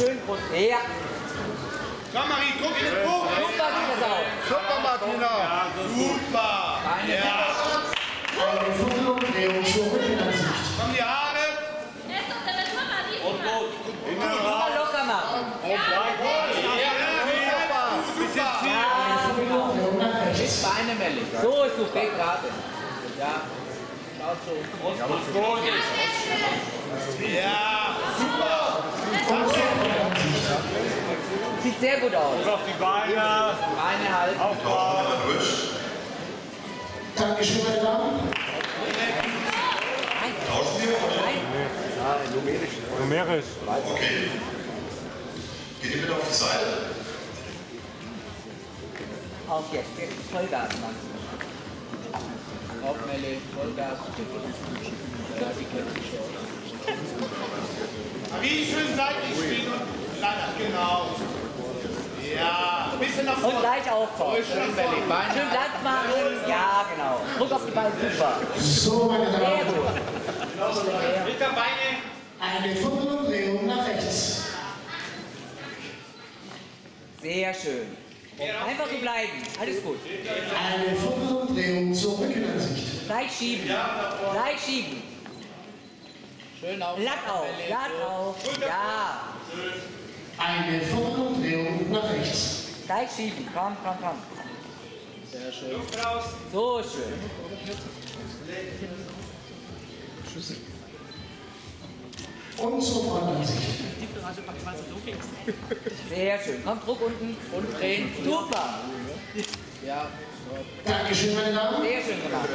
schön Brust. Ja, Komm, Marie, guck in den Bogen. super sieht das aus. Super, Martina. Super. Eine Ja. Eine Fotoumdrehung zur Rückenansicht. Komm, die Haare. Mal locker machen. Ja. Ja. So ist super. Gerade. Ja. Schaut so. Ja, super. Und zur Rückenansicht. Sieht sehr gut aus. Auf die Beine, Beine halten. Aufbau. Dankeschön, meine Damen. Tauschen wir oder? Numerisch. Okay. Geht ihr bitte auf die Seite? Auf jetzt. Jetzt Vollgas, Mann. Auf Melle, Vollgas. Ja, die kennt sich schon. Marie, schön seitlich stehen und lang. Genau. Bisschen nach Und gleich aufbauen. Schön. Beine. Platz machen. Ja, genau. Druck auf die Beine. Super. So, meine Damen Sehr und gut. Herren. Hinterbeine. Eine Fotoumdrehung nach rechts. Sehr schön. Einfach so bleiben. Alles gut. Eine Fotoumdrehung zur Rückenansicht. Gleich schieben. Gleich schieben. Schön auf. Latt auf. Latt auf. Ja. Eine Fotoumdrehung nach rechts. Gleich schieben. Komm, komm, komm. Sehr schön. Luft raus. So schön. Schüssel. Und zum anderen Sicht. Sehr schön. Komm, Druck unten und drehen. Super. Ja. Dankeschön, meine Damen. Sehr schön gemacht.